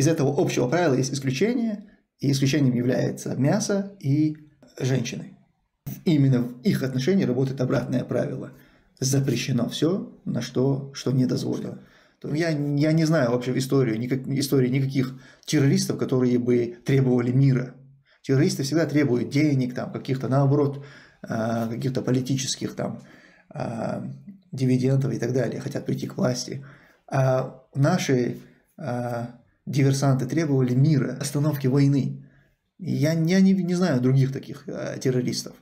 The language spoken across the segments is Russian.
из этого общего правила есть исключение, и исключением является мясо и женщины. Именно в их отношении работает обратное правило. Запрещено все, на что, что не дозволено. Я, я не знаю вообще в истории, никак, истории никаких террористов, которые бы требовали мира. Террористы всегда требуют денег, там, каких-то, наоборот, а, каких-то политических там, а, дивидендов и так далее, хотят прийти к власти. А наши а, диверсанты требовали мира, остановки войны. Я, я не, не знаю других таких террористов.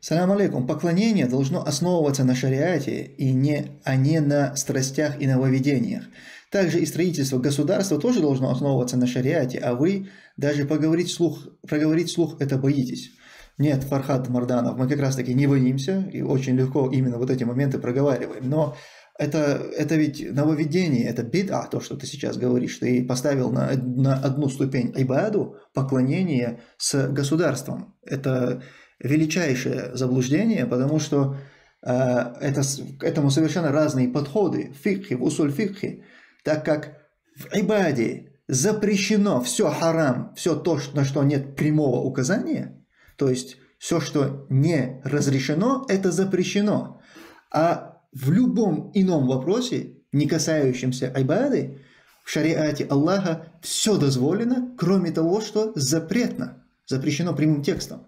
Салам алейкум. Поклонение должно основываться на шариате, и не, а не на страстях и нововведениях. Также и строительство государства тоже должно основываться на шариате, а вы даже поговорить вслух, проговорить вслух это боитесь. Нет, Фархат Марданов, мы как раз таки не боимся и очень легко именно вот эти моменты проговариваем. Но это, это ведь нововведение, это беда, то, что ты сейчас говоришь. Ты поставил на, на одну ступень айбаду, поклонение с государством. Это величайшее заблуждение, потому что э, это, этому совершенно разные подходы в фикхе, в усуль фикхе, так как в ибаде запрещено все харам, все то, на что нет прямого указания, то есть все, что не разрешено, это запрещено. А в любом ином вопросе, не касающемся айбады, в шариате Аллаха все дозволено, кроме того, что запретно, запрещено прямым текстом.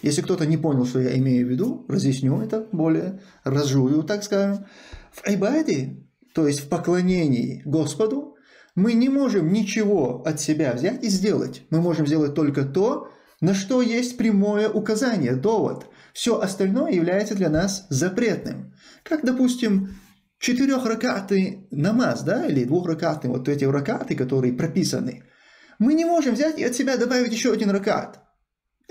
Если кто-то не понял, что я имею в виду, разъясню это более, разжую, так скажем. В айбаде, то есть в поклонении Господу, мы не можем ничего от себя взять и сделать. Мы можем сделать только то, на что есть прямое указание, довод. Все остальное является для нас запретным. Как, допустим, четырехракатный намаз, да, или двухракатный, вот эти ракаты, которые прописаны. Мы не можем взять и от себя добавить еще один ракат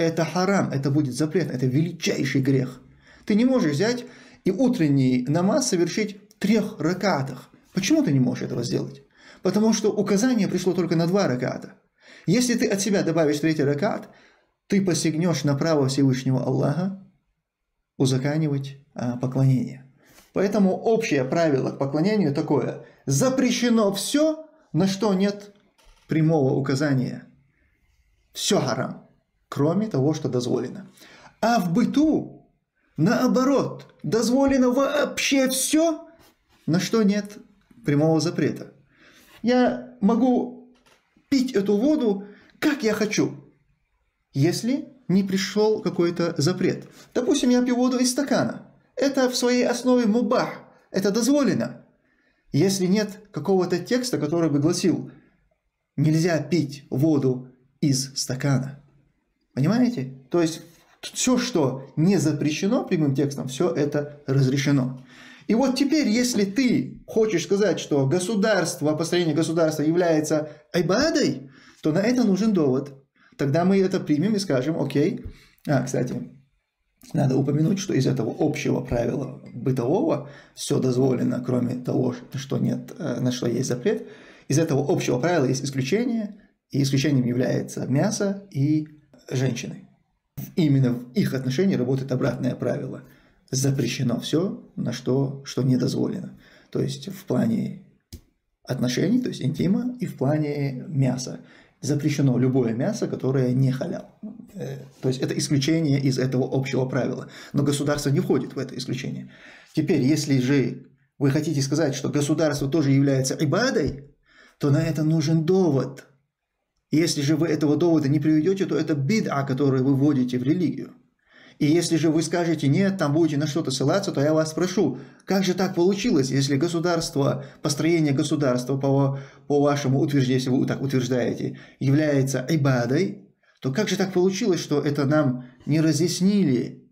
это харам, это будет запрет, это величайший грех. Ты не можешь взять и утренний намаз совершить в трех ракатах. Почему ты не можешь этого сделать? Потому что указание пришло только на два раката. Если ты от себя добавишь третий ракат, ты посягнешь на право Всевышнего Аллаха узаканивать а, поклонение. Поэтому общее правило к поклонению такое. Запрещено все, на что нет прямого указания. Все харам кроме того, что дозволено. А в быту, наоборот, дозволено вообще все, на что нет прямого запрета. Я могу пить эту воду, как я хочу, если не пришел какой-то запрет. Допустим, я пью воду из стакана. Это в своей основе мубах, это дозволено. Если нет какого-то текста, который бы гласил, нельзя пить воду из стакана. Понимаете? То есть все, что не запрещено прямым текстом, все это разрешено. И вот теперь, если ты хочешь сказать, что государство, построение государства является айбадой, то на это нужен довод. Тогда мы это примем и скажем, окей. А, кстати, надо упомянуть, что из этого общего правила бытового все дозволено, кроме того, что нет, э, на что есть запрет. Из этого общего правила есть исключение, и исключением является мясо и женщины. Именно в их отношении работает обратное правило. Запрещено все, на что, что не дозволено. То есть в плане отношений, то есть интима, и в плане мяса. Запрещено любое мясо, которое не халял. Э, то есть это исключение из этого общего правила. Но государство не входит в это исключение. Теперь, если же вы хотите сказать, что государство тоже является ибадой, то на это нужен довод – если же вы этого довода не приведете, то это бид'a, который вы вводите в религию. И если же вы скажете, нет, там будете на что-то ссылаться, то я вас спрошу, как же так получилось, если государство, построение государства, по, по вашему утверждению, если вы так утверждаете, является ибадой, то как же так получилось, что это нам не разъяснили?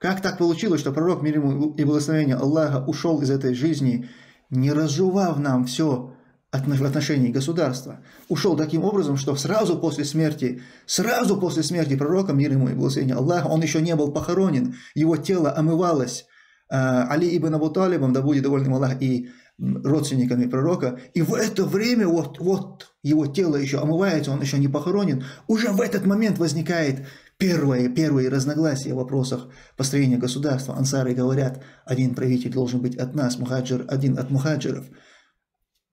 Как так получилось, что пророк, мир ему и благословение Аллаха, ушел из этой жизни, не разжевав нам все в отношении государства, ушел таким образом, что сразу после смерти, сразу после смерти пророка, мир ему и благословение Аллаха, он еще не был похоронен, его тело омывалось э, Али ибн Абу Талибом, да будет довольным Аллах, и родственниками пророка, и в это время вот, вот его тело еще омывается, он еще не похоронен, уже в этот момент возникает первое, первые разногласия в вопросах построения государства. Ансары говорят, один правитель должен быть от нас, мухаджир один от мухаджиров.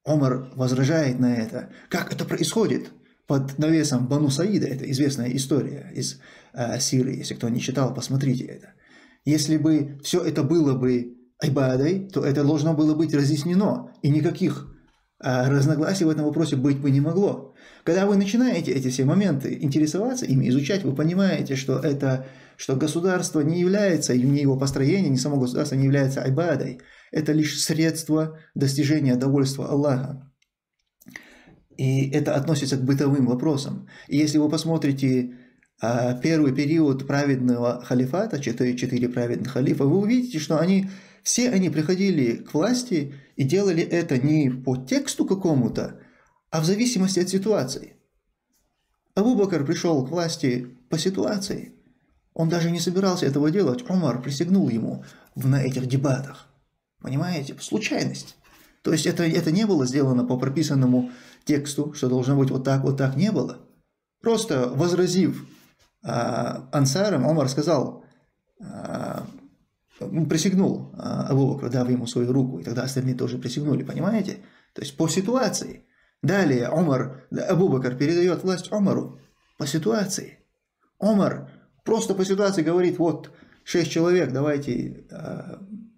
Омар возражает на это. Как это происходит? Под навесом Бану Саида, это известная история из э, Сиры, если кто не читал, посмотрите это. Если бы все это было бы айбадой, то это должно было быть разъяснено, и никаких э, разногласий в этом вопросе быть бы не могло. Когда вы начинаете эти все моменты интересоваться ими, изучать, вы понимаете, что это, что государство не является, ни его построение, ни само государство не является айбадой. Это лишь средство достижения довольства Аллаха. И это относится к бытовым вопросам. И если вы посмотрите а, первый период праведного халифата, четыре, четыре праведных халифа, вы увидите, что они, все они приходили к власти и делали это не по тексту какому-то, а в зависимости от ситуации. Абу Бакр пришел к власти по ситуации. Он даже не собирался этого делать. Умар присягнул ему на этих дебатах. Понимаете? Случайность. То есть это, это не было сделано по прописанному тексту, что должно быть вот так, вот так, не было. Просто возразив а, ансарам, Омар сказал, а, присягнул а, Абу Бакру, дав ему свою руку, и тогда остальные тоже присягнули, понимаете? То есть по ситуации. Далее Омар, Абу Бакр передает власть Омару по ситуации. Омар просто по ситуации говорит, вот шесть человек, давайте э,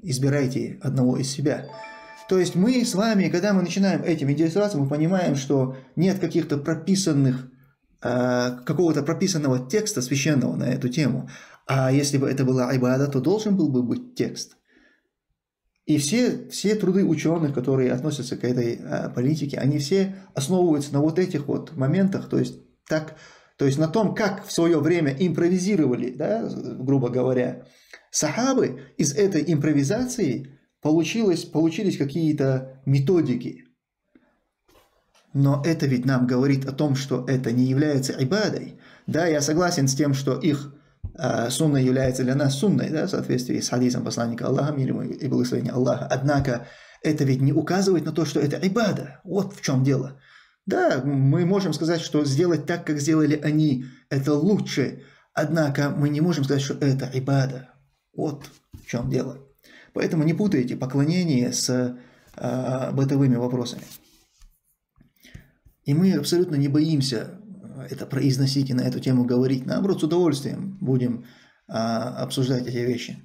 избирайте одного из себя. То есть мы с вами, когда мы начинаем этим интересоваться, мы понимаем, что нет каких-то прописанных, э, какого-то прописанного текста священного на эту тему. А если бы это была айбада, то должен был бы быть текст. И все, все труды ученых, которые относятся к этой э, политике, они все основываются на вот этих вот моментах, то есть, так, то есть на том, как в свое время импровизировали, да, грубо говоря, сахабы, из этой импровизации получилось, получились какие-то методики. Но это ведь нам говорит о том, что это не является ибадой. Да, я согласен с тем, что их а, сунна является для нас сунной, да, в соответствии с хадисом посланника Аллаха, мир ему и благословение Аллаха. Однако это ведь не указывает на то, что это ибада. Вот в чем дело. Да, мы можем сказать, что сделать так, как сделали они, это лучше. Однако мы не можем сказать, что это ибада. Вот в чем дело. Поэтому не путайте поклонение с э, бытовыми вопросами. И мы абсолютно не боимся это произносить и на эту тему говорить. Наоборот, с удовольствием будем а, обсуждать эти вещи.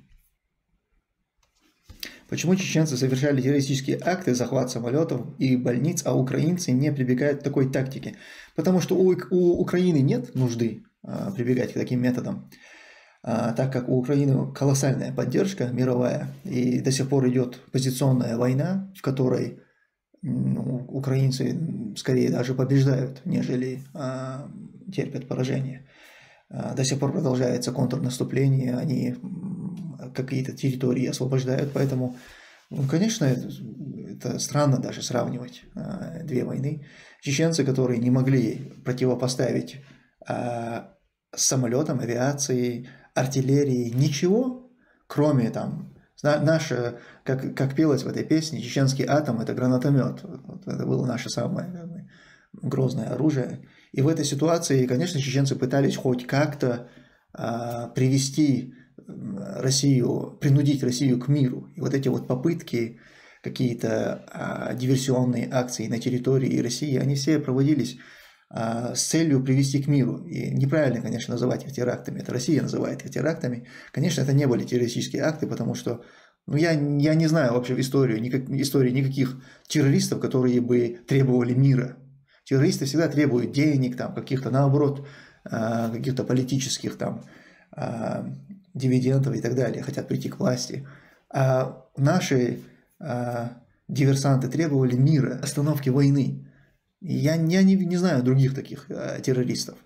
Почему чеченцы совершали террористические акты, захват самолетов и больниц, а украинцы не прибегают к такой тактике? Потому что у, у Украины нет нужды а, прибегать к таким методам, а, так как у Украины колоссальная поддержка мировая, и до сих пор идет позиционная война, в которой ну, украинцы скорее даже побеждают, нежели а, терпят поражение. А, до сих пор продолжается контрнаступление, они какие-то территории освобождают, поэтому, ну, конечно, это, странно даже сравнивать а, две войны. Чеченцы, которые не могли противопоставить а, самолетам, авиации, артиллерии ничего, кроме там Наша, как, как пелось в этой песне, чеченский атом – это гранатомет. Вот это было наше самое как грозное оружие. И в этой ситуации, конечно, чеченцы пытались хоть как-то а, привести Россию, принудить Россию к миру. И вот эти вот попытки, какие-то а, диверсионные акции на территории России, они все проводились а, с целью привести к миру. И неправильно, конечно, называть их терактами. Это Россия называет их терактами. Конечно, это не были террористические акты, потому что ну, я, я не знаю вообще в историю, никак, истории никаких террористов, которые бы требовали мира. Террористы всегда требуют денег, там, каких-то, наоборот, а, каких-то политических там, а, дивидендов и так далее, хотят прийти к власти. А наши диверсанты требовали мира, остановки войны. Я, я не, не знаю других таких э, террористов.